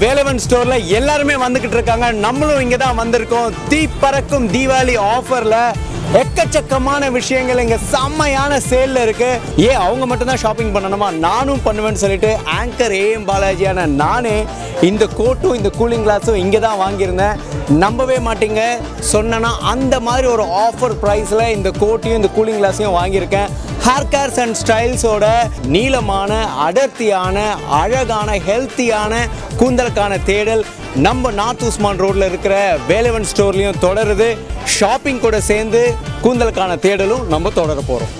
வேலவன் ஸ்டோர்ல எல்லாருமே வந்துகிட்டு இருக்காங்க. நம்மளும் இங்க தான் வந்திருக்கோம். தீ பறக்கும் தீபாவளி ஆஃபர்ல எக்கச்சக்கமான விஷயங்கள் இங்க செம்மையான சேல்ல இருக்கு. ஏன் அவங்க மட்டும்தான் ஷாப்பிங் பண்ணணுமா? நானும் பண்ணுவேன்னு சொல்லிட்டு ஆங்கர் ஏஎம் பாலாஜியான நானே இந்த கோட்டும் இந்த கூலிங் கிளாஸும் இங்கே தான் வாங்கியிருந்தேன். நம்பவே மாட்டீங்க. சொன்னேன்னா அந்த மாதிரி ஒரு ஆஃபர் ப்ரைஸில் இந்த கோட்டையும் இந்த கூலிங் கிளாஸையும் வாங்கியிருக்கேன். ஹேர் கேர்ஸ் அண்ட் ஸ்டைல்ஸோட நீளமான அடர்த்தியான அழகான ஹெல்த்தியான கூந்தலுக்கான தேடல் நம்ம நார்த் உஸ்மான் ரோடில் இருக்கிற வேலவன் ஸ்டோர்லையும் தொடருது. ஷாப்பிங் கூட சேர்ந்து கூந்தலுக்கான தேடலும் நம்ம தொடர போகிறோம்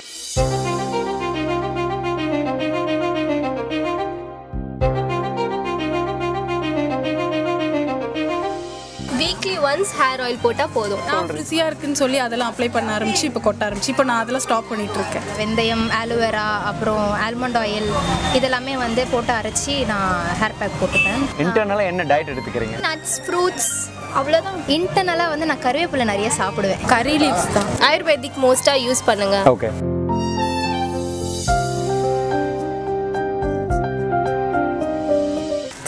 ஹேர் ஆயில் போட்டால் போதும். நான் ஃப்ரிஸியாக இருக்குன்னு சொல்லி அதெல்லாம் அப்ளை பண்ண ஆரம்பிச்சு இப்போ கொட்ட ஆரம்பிச்சு இப்போ நான் அதெல்லாம் ஸ்டாப் பண்ணிட்டு இருக்கேன். வெந்தயம் ஆலோவேரா அப்புறம் ஆல்மண்ட் ஆயில் இதெல்லாமே வந்து போட்டு அரைச்சி நான் ஹேர் பேக் போட்டுப்பேன். இன்டர்னலாக என்ன டயட் எடுத்துக்கிறீங்க? நட்ஸ் ஃப்ரூட்ஸ் அவ்வளோதான் இன்டர்னலாக வந்து நான் கருவேப்பிலை நிறைய சாப்பிடுவேன். கறி லீவ்ஸ் தான். ஆயுர்வேதிக் மோஸ்ட்டாக யூஸ் பண்ணுங்க. ஓகே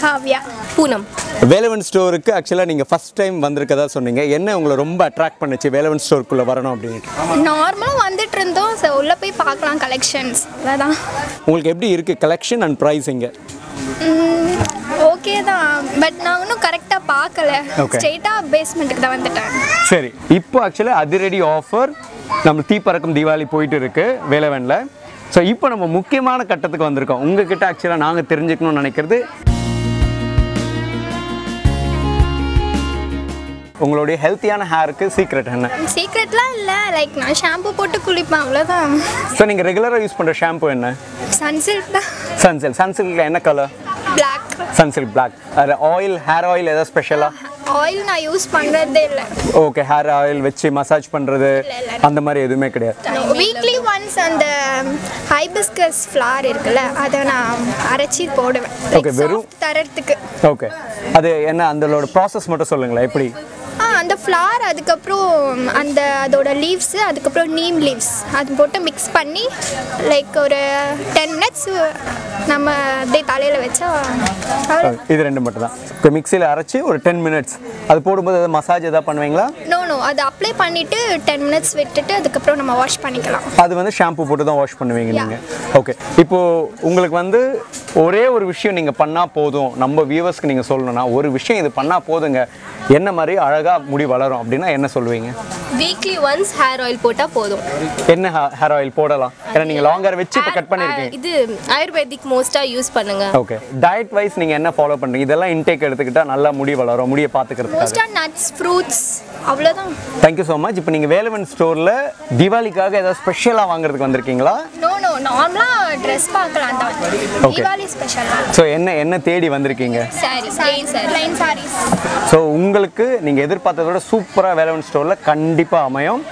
காவ்யா. பூனம். வேலவன் ஸ்டோருக்கு ஆக்சுவலாக நீங்கள் ஃபஸ்ட் டைம் வந்திருக்கதா சொன்னீங்க. என்ன உங்களை ரொம்ப அட்ராக்ட் பண்ணுச்சு வேலவன் ஸ்டோருக்குள்ளே வரணும் அப்படின்ட்டு நார்மலாக வந்துட்டு இருந்தோம் ஸோ உள்ளே போய் பார்க்கலாம் கலெக்ஷன்ஸ் அதான் உங்களுக்கு எப்படி இருக்குது கலெக்ஷன் அண்ட் ப்ரைஸ் இங்கே? ஓகே தான். பட் நான் இன்னும் கரெக்டாக பார்க்கல. ஸ்ட்ரெயிட்டாக பேஸ்மெண்ட்டுக்கு தான் வந்துட்டேன். சரி. இப்போ ஆக்சுவலாக அதிரடி ஆஃபர் நம்ம தீப்பறக்கும் தீபாவளி போயிட்டு இருக்கு வேலவனில். ஸோ இப்போ நம்ம முக்கியமான கட்டத்துக்கு வந்திருக்கோம். உங்ககிட்ட ஆக்சுவலாக நாங்கள் தெரிஞ்சுக்கணும்னு நினைக்கிறது உங்களுடைய ஹெல்த்தியான ஹேருக்கு சீக்ரெட் என்ன? சீக்ரெட்லாம் இல்லை லைக் நான் ஷாம்பு போட்டு குளிப்பேன் அவ்வளோதான் ஸோ நீங்கள் ரெகுலராக யூஸ் பண்ணுற ஷாம்பு என்ன? சன்சில்க் தான். சன்சில்க் சன்சில்கில் என்ன கலர் பிளாக் சன்சில்க் பிளாக் அது ஆயில் ஹேர் ஆயில் ஏதாவது ஸ்பெஷலாக ஆயில் நான் யூஸ் பண்ணுறதே இல்லை. ஓகே ஹேர் ஆயில் வச்சு மசாஜ் பண்ணுறது அந்த மாதிரி எதுவுமே கிடையாது. வீக்லி ஒன்ஸ் அந்த ஹைபிஸ்கஸ் ஃப்ளார் இருக்குல்ல அதை நான் அரைச்சி போடுவேன். Okay, வெறும்- தரத்துக்கு. ஓகே அது என்ன அதோட ப்ராசஸ் மட்டும் சொல்லுங்களேன் எப்படி? ஆ அந்த ஃப்ளார் அதுக்கப்புறம் அந்த அதோட லீவ்ஸு அதுக்கப்புறம் நீம் லீவ்ஸ் அது போட்டு மிக்ஸ் பண்ணி லைக் ஒரு டென் மினிட்ஸ் நம்ம அப்படியே தலையில் வச்சா இது ரெண்டு மட்டும் தான் இப்போ மிக்சியில் அரைச்சி ஒரு டென் மினிட்ஸ் அது போடும்போது எதாவது மசாஜ் எதாவது பண்ணுவீங்களா? நோ அது அப்ளை பண்ணிவிட்டு டென் மினிட்ஸ் விட்டுட்டு அதுக்கப்புறம் நம்ம வாஷ் பண்ணிக்கலாம். அது வந்து ஷாம்பு போட்டு தான் வாஷ் பண்ணுவீங்க நீங்கள் ஓகே இப்போது உங்களுக்கு வந்து ஒரே ஒரு விஷயம் நீங்கள் பண்ணால் போதும். நம்ம வியூவர்ஸ்க்கு நீங்கள் சொல்லணும்னா ஒரு விஷயம் இது பண்ணால் போதுங்க. என்ன மாதிரி அழகாக முடி வளரும் அப்படின்னா என்ன சொல்லுவீங்க? வீக்லி ஒன்ஸ் ஹேர் ஆயில் போட்டால் போதும். என்ன ஹேர் ஆயில் போடலாம்? ஏன்னா நீங்கள் லாங்கர் வச்சு இப்போ கட் பண்ணியிருக்கீங்க இது ஆயுர்வேதிக் மோஸ்ட்டாக யூஸ் பண்ணுங்க. ஓகே டயட் வைஸ் நீங்கள் என்ன ஃபாலோ பண்ணுறீங்க இதெல்லாம் இன்டேக் எடுத்துக்கிட்டா நல்லா முடி வளரும் முடியை பார்த்துக்கிறதுக்காக மோஸ்ட்டாக நட்ஸ் ஃப்ரூட்ஸ் அவ்வளோதான் தேங்க்யூ ஸோ மச் இப்போ நீங்கள் வேலவன் ஸ்டோரில் தீபாவளிக்காக ஏதாவது ஸ்பெஷலாக வாங்குறதுக்கு வந்திருக்கீங்களா? நோ நோ நார்மலாக ட்ரெஸ் பார்க்கலாம் தான். தீபாவளி ஸ்பெஷலாக ஸோ என்ன என்ன தேடி வந்திருக்கீங்க? சாரி பிளைன் சாரீஸ் ஸோ உங்களுக்கு நீங்கள் எதிர்பார்த்ததை விட சூப்பராக வேலவன் ஸ்டோரில் கண்டிப்பாக அமையும்.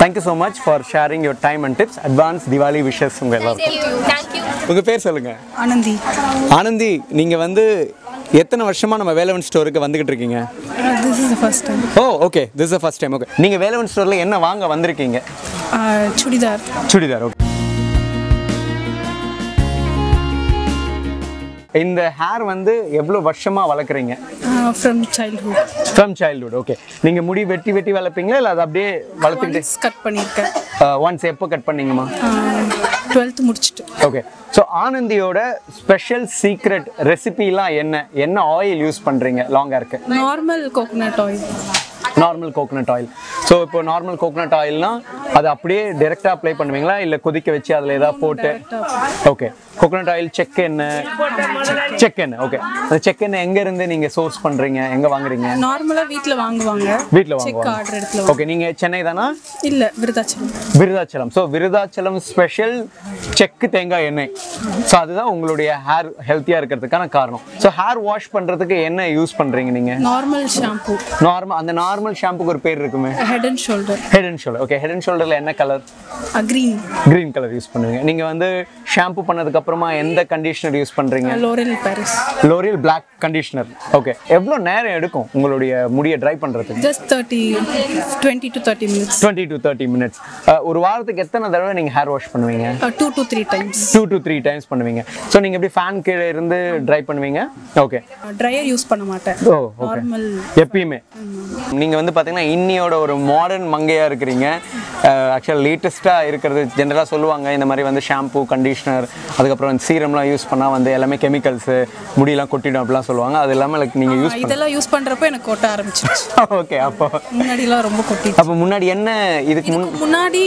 Thank you so much for sharing your time and tips advance Deepavali wishes உங்கள் எல்லாருக்கும். உங்கள் பேர் சொல்லுங்கள் ஆனந்தி. ஆனந்தி நீங்கள் வந்து எத்தனை வருஷமாக நம்ம வேலவன் ஸ்டோருக்கு வந்துக்கிட்டு இருக்கீங்க? This is first time O okay this is first time okay நீங்கள் வேலவன் ஸ்டோரில் என்ன வாங்க வந்திருக்கீங்க? சுடிதார். சுடிதார் ஓகே இந்த ஹேர் வந்து எவ்வளோ வருஷமாக வளர்க்குறீங்க? From childhood from childhood okay நீங்கள் முடி வெட்டி வெட்டி வளர்ப்பீங்களா? இல்லை அது அப்படியே வளர்த்துக்கிட்டே கட் பண்ணியிருக்கேன். ஒன்ஸ் எப்போ கட் பண்ணீங்கம்மா? டுவெல்த்து முடிச்சுட்டு. ஓகே ஸோ ஆனந்தியோட ஸ்பெஷல் சீக்ரெட் ரெசிபிலாம் என்ன? என்ன ஆயில் யூஸ் பண்ணுறீங்க லாங் ஹேருக்கு normal coconut oil normal coconut oil so இப்போ நார்மல் கோகனட் ஆயில்னா அது அப்படியே டைரெக்டாக அப்ளை பண்ணுவீங்களா? இல்லை கொதிக்க வச்சு அதில் ஏதாவது போட்டு? ஓகே கோகனட் ஆயில் செக் எண்ணெய். செக் எண்ணெய். ஓகே அந்த செக் எண்ணெய் எங்கேருந்து நீங்கள் சோர்ஸ் பண்ணுறீங்க எங்கே வாங்குறீங்க? நார்மலாக வீட்டில் வாங்குவாங்க. வீட்டில் செக் வாங்குவாங்க. ஓகே நீங்கள் சென்னை தானா? இல்லை விருதாச்சலம். விருதாச்சலம். ஸோ விருதாச்சலம் ஸ்பெஷல் செக்கு தேங்காய் எண்ணெய். ஸோ அதுதான் உங்களுடைய ஹேர் ஹெல்த்தியாக இருக்கிறதுக்கான காரணம். ஸோ ஹேர் வாஷ் பண்ணுறதுக்கு என்ன யூஸ் பண்ணுறீங்க நீங்கள் நார்மல் ஷாம்பு நார்மல் அந்த நார்மல் ஷாம்புக்கு ஒரு பேர் இருக்குமே. Head and shoulder head and shoulder okay head and ஷோல்டரில் என்ன colour green green colour use பண்ணுவீங்க. நீங்கள் வந்து ஷாம்பு பண்ணதுக்கு அப்புறமா எந்த கண்டிஷனர் யூஸ் பண்றீங்க? L'Oreal Paris L'Oreal black conditioner okay எவ்வளோ நேரம் எடுக்கும் உங்களுடைய முடியை ட்ரை பண்றதுக்கு? Just thirty twenty to thirty minutes twenty to thirty minutes ஒரு வாரத்துக்கு எத்தனை தடவை நீங்கள் ஹேர் வாஷ் பண்ணுவீங்க? Two to three times two to three times பண்ணுவீங்க. ஸோ நீங்கள் எப்படி ஃபேன் கீழே இருந்து ட்ரை பண்ணுவீங்க? ஓகே ட்ரையர் யூஸ் பண்ண மாட்டேன். ஓ ஓகே நார்மல் எப்பயுமே. நீங்கள் வந்து பார்த்தீங்கன்னா இன்னியோட ஒரு மாடர்ன் மங்கையாக இருக்கிறீங்க. ஆக்சுவலாக லேட்டஸ்ட்டாக இருக்கிறது ஜென்ரலாக சொல்லுவாங்க. இந்த மாதிரி வந்து ஷாம்பு கண்டிஷனர் அதுக்கப்புறம் சீரம்லாம் யூஸ் பண்ணால் வந்து எல்லாமே கெமிக்கல்ஸு முடியெல்லாம் கொட்டிடும் அப்படிலாம் சொல்லுவாங்க. அது இல்லாமல் லைக் நீங்கள் யூஸ் இதெல்லாம் யூஸ் பண்றப்போ எனக்கு கொட்ட ஆரம்பிச்சிருச்சு. ஓகே அப்போ முன்னாடிலாம் ரொம்ப கொட்டி அப்போ முன்னாடி என்ன இதுக்கு முன் முன்னாடி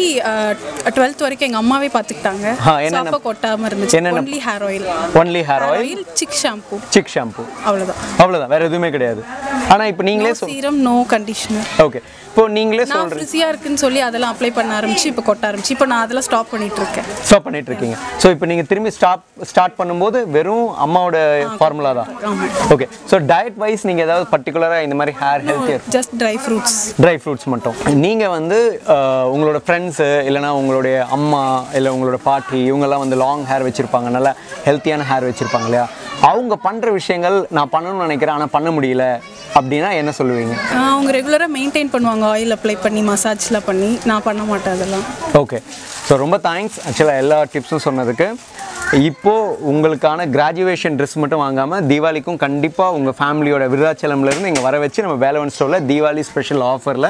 டுவெல்த் வரைக்கும் எங்க அம்மாவே பாத்துக்கிட்டாங்க. ஆ, So, என்னென்ன- அப்போ கொட்டாம இருந்துச்சு. என்னென்ன- only hair oil only hair oil Chik shampoo Chik shampoo அவ்வளவுதான். அவ்வளோதான் வேற எதுவுமே கிடையாது. ஆனால் இப்போ நீங்களே சீரம் நோ கண்டிஷனர் ஓகே இப்போ நீங்களே நான் சொல்கிறீங்க ஃப்ரிஸியா இருக்குன்னு சொல்லி அதெல்லாம் அப்ளை பண்ண ஆரம்பிச்சு இப்போ கொட்ட ஆரம்பிச்சு. இப்போ நான் அதெல்லாம் ஸ்டாப் பண்ணிட்டு இருக்கேன் ஸ்டாப் பண்ணிட்டு இருக்கீங்க ஸோ இப்போ நீங்கள் திரும்பி ஸ்டாப் ஸ்டார்ட் பண்ணும்போது வெறும் அம்மாவோட ஃபார்முலா தான். ஓகே ஸோ டயட் வைஸ் நீங்கள் ஏதாவது பர்டிகுலராக இந்த மாதிரி hair healthier just dry fruits dry fruits மட்டும். நீங்கள் வந்து உங்களோட ஃப்ரெண்ட்ஸு இல்லைனா உங்களுடைய அம்மா இல்லை உங்களோட பாட்டி இவங்கெல்லாம் வந்து லாங் ஹேர் வச்சுருப்பாங்க. நல்ல ஹெல்த்தியான ஹேர் வச்சுருப்பாங்க இல்லையா? அவங்க பண்ணுற விஷயங்கள் நான் பண்ணணும்னு நினைக்கிறேன். ஆனால் பண்ண முடியல. அப்படின்னா என்ன சொல்லுவீங்க? அவங்க ரெகுலராக மெயின்டைன் பண்ணுவாங்க. ஆயில் அப்ளை பண்ணி மசாஜ்லாம் பண்ணி. நான் பண்ண மாட்டேன் அதெல்லாம். ஓகே ஸோ ரொம்ப தேங்க்ஸ் ஆக்சுவலாக எல்லா டிப்ஸும் சொன்னதுக்கு. இப்போது உங்களுக்கான கிராஜுவேஷன் ட்ரெஸ் மட்டும் வாங்காமல் தீபாவளிக்கும் கண்டிப்பாக உங்கள் ஃபேமிலியோட விருதாச்சலம்லேருந்து இங்கே வர வச்சு நம்ம வேலவன் ஸ்டோரில் தீபாவளி ஸ்பெஷல் ஆஃபரில்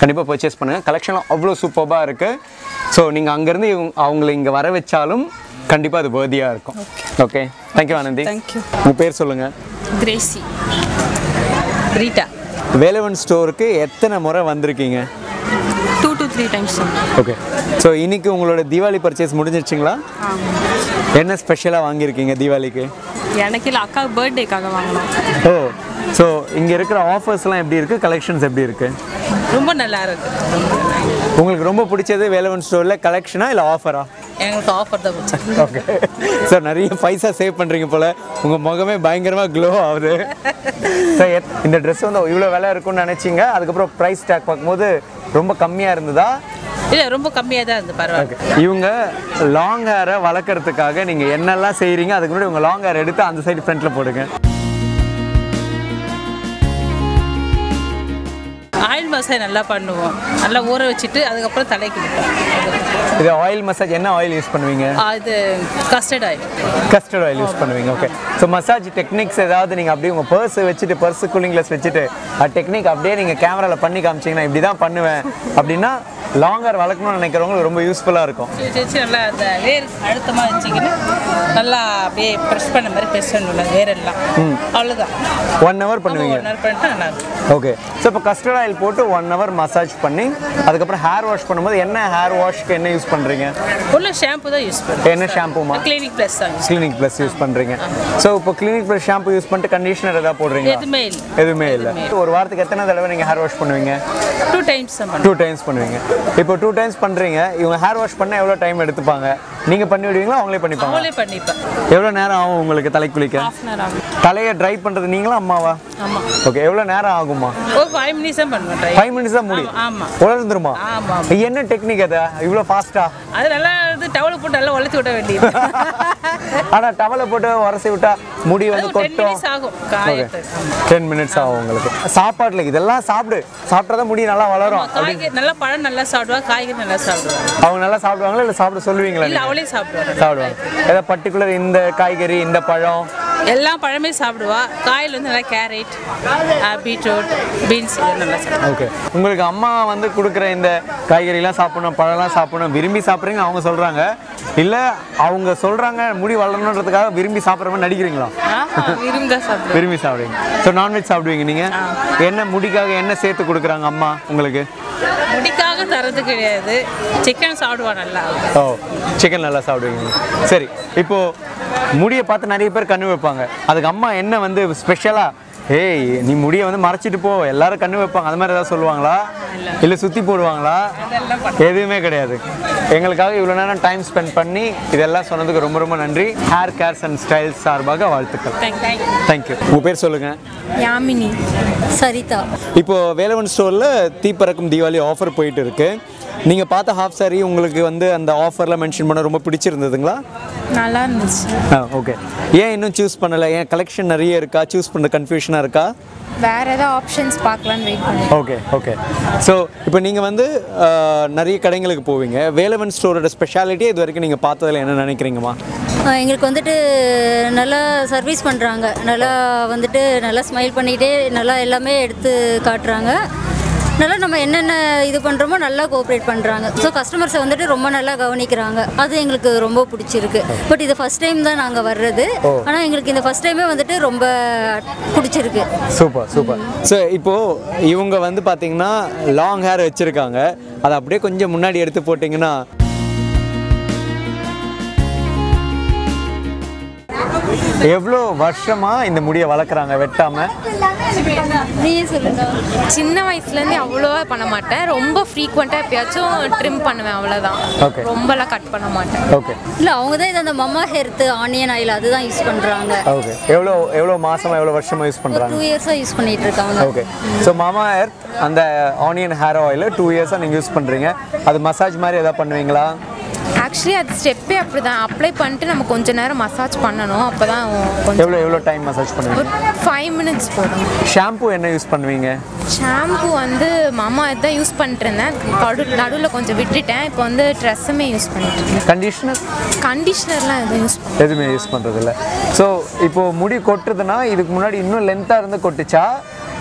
கண்டிப்பாக பர்ச்சேஸ் பண்ணுங்கள் கலெக்ஷன்லாம் அவ்வளோ சூப்பராக இருக்குது ஸோ நீங்கள் அங்கேருந்து அவங்கள இங்கே வர வச்சாலும் கண்டிப்பாக அது வேர்தியாக இருக்கும். Okay thank you Anandhi. தேங்க்யூ உங்கள் பேர் சொல்லுங்கள் கிரேசி ரீட்டா. வேலவன் ஸ்டோருக்கு எத்தனை முறை வந்திருக்கீங்க? Two to three times okay so இன்னைக்கு உங்களோட தீபாவளி பர்ச்சேஸ் முடிஞ்சிருச்சுங்களா? என்ன ஸ்பெஷலாக வாங்கியிருக்கீங்க தீபாவளிக்கு? எனக்கு இல்லை அக்கா பர்த்டேக்காக வாங்கினோம். ஓ ஸோ இங்கே இருக்கிற ஆஃபர்ஸ்லாம் எப்படி இருக்குது கலெக்ஷன்ஸ் எப்படி இருக்குது ரொம்ப நல்லா இருக்கு. உங்களுக்கு ரொம்ப பிடிச்சது வேலவன் ஸ்டோரில் கலெக்ஷனா இல்லை ஆஃபரா எங்களுக்கு ஆஃபர் தான் பிடிச்சது ஓகே சார் நிறைய பைசா சேவ் பண்ணுறீங்க போல். உங்கள் முகமே பயங்கரமாக க்ளோ ஆகுது. சார் இந்த ட்ரெஸ் வந்து இவ்வளோ விலை இருக்கும்னு நினச்சிங்க. அதுக்கப்புறம் ப்ரைஸ் டேக் பார்க்கும்போது ரொம்ப கம்மியாக இருந்ததா? இல்லை ரொம்ப கம்மியாக தான் இருந்து பரவாயில்ல. இவங்க லாங் ஹேரை வளர்க்குறதுக்காக நீங்கள் என்னெல்லாம் செய்கிறீங்க அதுக்கு முன்னாடி உங்கள் லாங் ஹேர் எடுத்து அந்த சைடு ஃப்ரண்ட்டில் போடுங்க. ஆயில் மசாஜ் நல்லா பண்ணுவோம். நல்லா ஊற வச்சுட்டு அதுக்கப்புறம் தலைக்கு விட்டோம் இது ஆயில் மசாஜ் என்ன ஆயில் யூஸ் பண்ணுவீங்க? இது castor oil castor oil use பண்ணுவீங்க ஓகே ஸோ மசாஜ் டெக்னிக்ஸ் ஏதாவது நீங்கள் அப்படியே உங்கள் பர்ஸ் வச்சுட்டு பர்ஸ் கூலிங் கிளாஸ் வச்சுட்டு அது டெக்னிக் அப்படியே நீங்கள் கேமராவில் பண்ணி காமிச்சிங்கன்னா இப்படி தான் பண்ணுவேன் அப்படின்னா லாங்கர் வளர்க்கணும்னு நினைக்கிறவங்களுக்கு ரொம்ப யூஸ்ஃபுல்லாக இருக்கும். வச்சு நல்லா அந்த வேர் அழுத்தமாக வச்சுக்கின்னு நல்லா அப்படியே ப்ரெஸ் பண்ண மாதிரி ப்ரெஸ் பண்ணல வேரெல்லாம் அவ்வளோதான் ஒன் ஹவர் பண்ணுவீங்க. ஒன் ஹவர் பண்ணிட்டு ஓகே ஸோ இப்போ கஸ்டர்ட் ஆயில் போட்டு ஒன் ஹவர் மசாஜ் பண்ணி அதுக்கப்புறம் ஹேர் வாஷ் பண்ணும்போது என்ன ஹேர் வாஷ்க்கு என்ன யூஸ் பண்ணுறீங்க உள்ள ஷாம்பு தான் யூஸ் பண்ணுறோம் என்ன ஷாம்புமா கிளினிக் ப்ளஸ் தான் கிளினிக் ப்ளஸ் யூஸ் பண்ணுறீங்க ஸோ இப்போ கிளினிக் ப்ளஸ் ஷாம்பு யூஸ் பண்ணிட்டு கண்டிஷனர் ஏதாவது போடுறீங்களா? எதுவுமே இல்லை. எதுவுமே இல்லை. ஒரு வாரத்துக்கு எத்தனை தடவை நீங்கள் ஹேர் வாஷ் பண்ணுவீங்க? டூ டைம்ஸ் டூ டைம்ஸ் பண்ணுவீங்க. இப்போ டூ டைம்ஸ் பண்ணுறீங்க இவங்க ஹேர் வாஷ் பண்ண எவ்வளோ டைம் எடுத்துப்பாங்க? நீங்கள் பண்ணி விடுவீங்களா? அவங்களே பண்ணிப்பாங்க அவங்களே பண்ணிப்பேன் எவ்வளோ நேரம் ஆகும் உங்களுக்கு தலை குளிக்க? தலையை ட்ரை பண்ணுறது நீங்களா அம்மாவா? ஓகே எவ்வளோ நேரம் ஆகுமா? ஃபைவ் மினிட்ஸ் தான் பண்ணுவேன் ட்ரை ஃபைவ் மினிட்ஸ் தான் முடியும். ஆமாம் உலர்ந்துருமா? என்ன டெக்னிக் அது? இவ்வளோ ஃபாஸ்ட்டா அது நல்லா இது டவலை போட்டு நல்லா உழைச்சி விட வேண்டியது. ஆனால் டவலை போட்டு உரசி விட்டா முடி வந்து கொட்டும். டென் மினிட்ஸ் ஆகும் உங்களுக்கு. சாப்பாட்டில் இதெல்லாம் சாப்பிடு. சாப்பிட்டா தான் முடி நல்லா வளரும். நல்லா பழம் நல்லா சாப்பிடுவா காய்கறி நல்லா சாப்பிடுவா. அவங்க நல்லா சாப்பிடுவாங்களா இல்லை சாப்பிட சொல்லுவீங்களா இல்லை? அவளே சாப்பிடுவா. சாப்பிடுவாங்க ஏதாவது பர்டிகுலர் இந்த காய்கறி இந்த பழம்? எல்லா பழமே சாப்பிடுவா. காயில் வந்து நல்லா கேரட் பீட்ரூட் பீன்ஸ் நல்லா ஓகே உங்களுக்கு அம்மா வந்து கொடுக்குற இந்த காய்கறிலாம் சாப்பிடணும் பழம்லாம் சாப்பிடணும் விரும்பி சாப்பிட்றீங்க அவங்க சொல்கிறாங்க இல்லை அவங்க சொல்கிறாங்க முடி வளரணுன்றதுக்காக விரும்பி சாப்பிட்ற மாதிரி நடிக்கிறீங்களா? விரும்பி தான் சாப்பிடுவேன். விரும்பி சாப்பிடுவீங்க. ஸோ நான்வெஜ் சாப்பிடுவீங்க நீங்கள் என்ன முடிக்காக என்ன சேர்த்து கொடுக்குறாங்க அம்மா உங்களுக்கு? முடிக்காக தரது கிடையாது. சிக்கன் சாப்பிடுவா நல்லா. ஓ சிக்கன் நல்லா சாப்பிடுவீங்க. சரி இப்போ முடியை பார்த்து நிறைய பேர் கண்ணு வைப்பாங்க. அதுக்கு அம்மா என்ன வந்து ஸ்பெஷலாக ஏய் நீ முடியை வந்து மறைச்சிட்டு போ. எல்லாரும் கண்ணு வைப்பாங்க. அது மாதிரி ஏதாவது சொல்லுவாங்களா? இல்லை சுற்றி போடுவாங்களா? எதுவுமே கிடையாது. எங்களுக்காக இவ்வளோ நேரம் டைம் ஸ்பெண்ட் பண்ணி இதெல்லாம் சொன்னதுக்கு ரொம்ப ரொம்ப நன்றி. ஹேர் கேர்ஸ் அண்ட் ஸ்டைல்ஸ் சார்பாக வாழ்த்துக்கள். தேங்க்யூ உங்கள் பேர் சொல்லுங்கள் யாமினி. சரிதா. இப்போ வேலவன் ஸ்டோரில் தீப்பறக்கும் தீபாவளி ஆஃபர் போயிட்டு இருக்கு. நீங்கள் பார்த்த ஹாஃப் சாரி உங்களுக்கு வந்து அந்த ஆஃபரில் மென்ஷன் பண்ண ரொம்ப பிடிச்சிருந்ததுங்களா? நல்லா இருந்துச்சு ஓகே ஏன் இன்னும் சூஸ் பண்ணலை? ஏன் கலெக்ஷன் நிறைய இருக்கா? சூஸ் பண்ண கன்ஃபியூஷனாக இருக்கா? வேற ஏதாவது ஆப்ஷன்ஸ் பார்க்கலான்னு வெயிட் பண்ணி ஓகே ஓகே ஸோ இப்போ நீங்கள் வந்து நிறைய கடைங்களுக்கு போவீங்க. வேலவன் ஸ்டோரோட ஸ்பெஷாலிட்டி இது வரைக்கும் நீங்கள் பார்த்ததில் என்ன நினைக்கிறீங்கம்மா? எங்களுக்கு வந்துட்டு நல்லா சர்வீஸ் பண்ணுறாங்க நல்லா வந்துட்டு நல்லா ஸ்மைல் பண்ணிக்கிட்டே நல்லா எல்லாமே எடுத்து காட்டுறாங்க. நல்லா நம்ம என்னென்ன இது பண்ணுறோமோ நல்லா கோஆப்ரேட் பண்ணுறாங்க ஸோ கஸ்டமர்ஸை வந்துட்டு ரொம்ப நல்லா கவனிக்கிறாங்க. அது எங்களுக்கு ரொம்ப பிடிச்சிருக்கு. பட் இது ஃபஸ்ட் டைம் தான் நாங்கள் வர்றது. ஆனால் எங்களுக்கு இந்த ஃபஸ்ட் டைமே வந்துட்டு ரொம்ப பிடிச்சிருக்கு. Super super. ஸோ இப்போது இவங்க வந்து பார்த்தீங்கன்னா லாங் ஹேர் வச்சுருக்காங்க. அதை அப்படியே கொஞ்சம் முன்னாடி எடுத்து போட்டிங்கன்னா. எவ்வளோ வருஷமாக இந்த முடியை வளர்க்குறாங்க வெட்டாமல் சின்ன வயசுலேருந்து அவ்வளோவா பண்ண மாட்டேன். ரொம்ப ஃப்ரீக்வெண்ட்டாக எப்பயாச்சும் ட்ரிம் பண்ணுவேன் அவ்வளோதான். ரொம்பலாம் கட் பண்ண மாட்டேன். ஓகே இல்லை அவங்க தான் இது அந்த மம்மா ஹெர்த்து ஆனியன் ஆயில் அதுதான் யூஸ் பண்ணுறாங்க ஓகே எவ்வளோ எவ்வளோ மாசமா எவ்வளோ வருஷமாக யூஸ் பண்ணுறாங்க டூ இயர்ஸாக யூஸ் பண்ணிட்டு இருக்காங்க ஓகே ஸோ மாமா எர்த் அந்த ஆனியன் ஹேர் ஆயில் டூ இயர்ஸாக நீங்கள் யூஸ் பண்ணுறீங்க அது மசாஜ் மாதிரி எதாவது பண்ணுவீங்களா? ஆக்சுவலி அது ஸ்டெப்பே அப்படி தான் அப்ளை பண்ணிட்டு நம்ம கொஞ்ச நேரம் மசாஜ் பண்ணணும். அப்போ தான் கொஞ்சம் எவ்வளோ எவ்வளோ டைம் மசாஜ் பண்ணுவீங்க? ஒரு ஃபைவ் மினிட்ஸ் போதும். ஷாம்பு என்ன யூஸ் பண்ணுவீங்க? ஷாம்பு வந்து மாமா இதான் யூஸ் பண்ணிட்டு இருந்தேன். நடு நடுவில் கொஞ்சம் விட்டுட்டேன். இப்போ வந்து ட்ரெஸ்ஸுமே யூஸ் பண்ணிட்டு இருக்கேன். கண்டிஷனர் கண்டிஷ்னர்லாம் எதுவும் யூஸ் எதுவுமே யூஸ் பண்ணுறது இல்லை ஸோ இப்போ முடி கொட்டுதுன்னா இதுக்கு முன்னாடி இன்னும் லென்த்தாக இருந்து கொட்டுச்சா?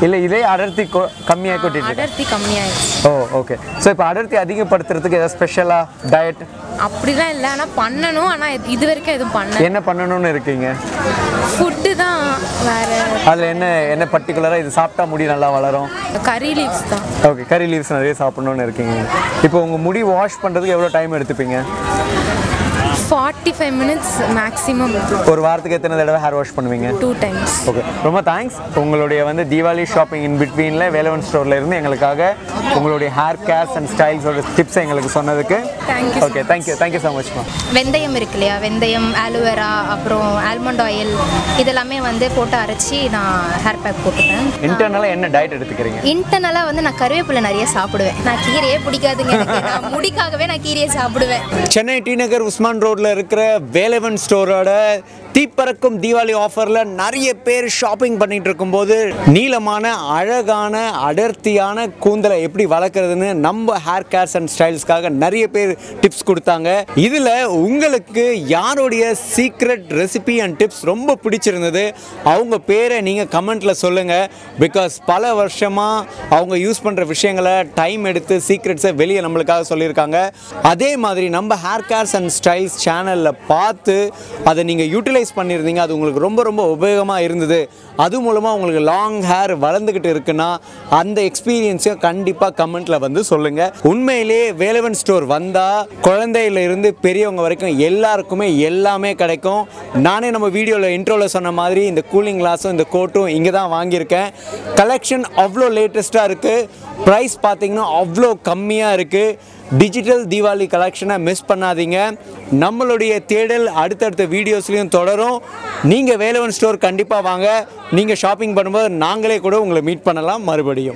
இல்லை இதே அடர்த்தி கம்மியாக கொட்டிட்டு? அடர்த்தி கம்மியாயிடுச்சு. ஓ ஓகே. ஸோ இப்போ அடர்த்தி அதிகப்படுத்துறதுக்கு ஏதாவது ஸ்பெஷலாக டயட் அப்படிலாம் இல்லை ஆனால் பண்ணணும் ஆனால் இது வரைக்கும் எதுவும் பண்ண என்ன பண்ணணும்னு இருக்கீங்க? ஃபுட்டு தான் வேறு. அதில் என்ன என்ன பர்டிகுலராக இது சாப்பிட்டா முடி நல்லா வளரும்? கறி லீவ்ஸ் தான். ஓகே கறி லீவ்ஸ் நிறைய சாப்பிடணும்னு இருக்கீங்க. இப்போ உங்கள் முடி வாஷ் பண்ணுறதுக்கு எவ்வளோ டைம் எடுத்துப்பீங்க? ஃபார்ட்டி ஃபைவ் மினிட்ஸ் மேக்ஸிமம் ஒரு வாரத்துக்கு எத்தனை தடவை ஹேர் வாஷ் பண்ணுவீங்க? டூ டைம்ஸ் ஓகே ரொம்ப தேங்க்ஸ் உங்களுடைய வந்து தீபாவளி ஷாப்பிங் இன் பிட்வீனில் வேலவன் ஸ்டோரில் இருந்து எங்களுக்காக உங்களுடைய ஹேர் கேர்ஸ் அண்ட் ஸ்டைல்ஸோட டிப்ஸை எங்களுக்கு சொன்னதுக்கு. So okay thank you thank you so மச்மா வெந்தயம் இருக்கு இல்லையா? வெந்தயம் ஆலோவேரா அப்புறம் ஆல்மண்ட் ஆயில் இதெல்லாமே வந்து போட்டு அரைச்சி நான் ஹேர் பேக் போட்டுப்பேன். இன்டர்னலாக என்ன டயட் எடுத்துக்கிறீங்க? இன்டர்னலாக வந்து நான் கருவேப்பிலை நிறைய சாப்பிடுவேன். நான் கீரையே பிடிக்காதுங்க. நான் முடிக்காகவே நான் கீரையை சாப்பிடுவேன். சென்னை டி நகர் உஸ்மான் ரோட்டில் இருக்கிற வேலவன் ஸ்டோரோட தீப்பறக்கும் தீபாவளி ஆஃபரில் நிறைய பேர் ஷாப்பிங் பண்ணிட்டு இருக்கும்போது நீளமான அழகான அடர்த்தியான கூந்தலை எப்படி வளர்க்குறதுன்னு நம்ம ஹேர் கேர்ஸ் அண்ட் ஸ்டைல்ஸ்க்காக நிறைய பேர் டிப்ஸ் கொடுத்தாங்க. இதில் உங்களுக்கு யாருடைய சீக்ரெட் ரெசிபி அண்ட் டிப்ஸ் ரொம்ப பிடிச்சிருந்தது? அவங்க பேரை நீங்கள் கமெண்ட்டில் சொல்லுங்கள் பிகாஸ் பல வருஷமா அவங்க யூஸ் பண்ணுற விஷயங்களை டைம் எடுத்து சீக்ரெட்ஸை வெளியே நம்மளுக்காக சொல்லியிருக்காங்க. அதே மாதிரி நம்ம ஹேர் கேர்ஸ் அண்ட் ஸ்டைல்ஸ் சேனலில் பார்த்து அதை நீங்கள் யூட்டிலைஸ் பண்ணியிருந்தீங்க. அது உங்களுக்கு ரொம்ப ரொம்ப உபயோகமாக இருந்தது. அது மூலமாக உங்களுக்கு லாங் ஹேர் வளர்ந்துக்கிட்டு இருக்குன்னா அந்த எக்ஸ்பீரியன்ஸையும் கண்டிப்பாக கமெண்ட்டில் வந்து சொல்லுங்கள் உண்மையிலே வேலவன் ஸ்டோர் வந்தால் குழந்தையில இருந்து பெரியவங்க வரைக்கும் எல்லாருக்குமே எல்லாமே கிடைக்கும். நானே நம்ம வீடியோவில் இன்ட்ரோவில் சொன்ன மாதிரி இந்த கூலிங் கிளாஸும் இந்த கோட்டும் இங்கே தான் வாங்கியிருக்கேன். கலெக்ஷன் அவ்வளோ லேட்டஸ்ட்டாக இருக்குது ப்ரைஸ் பார்த்தீங்கன்னா அவ்வளோ கம்மியாக இருக்குது டிஜிட்டல் தீபாவளி கலெக்ஷனை மிஸ் பண்ணாதீங்க. நம்மளுடைய தேடல் அடுத்தடுத்த வீடியோஸ்லையும் தொடரும். நீங்கள் வேலவன் ஸ்டோர் கண்டிப்பாக வாங்க. நீங்கள் ஷாப்பிங் பண்ணும்போது நாங்களே கூட உங்களை மீட் பண்ணலாம் மறுபடியும்.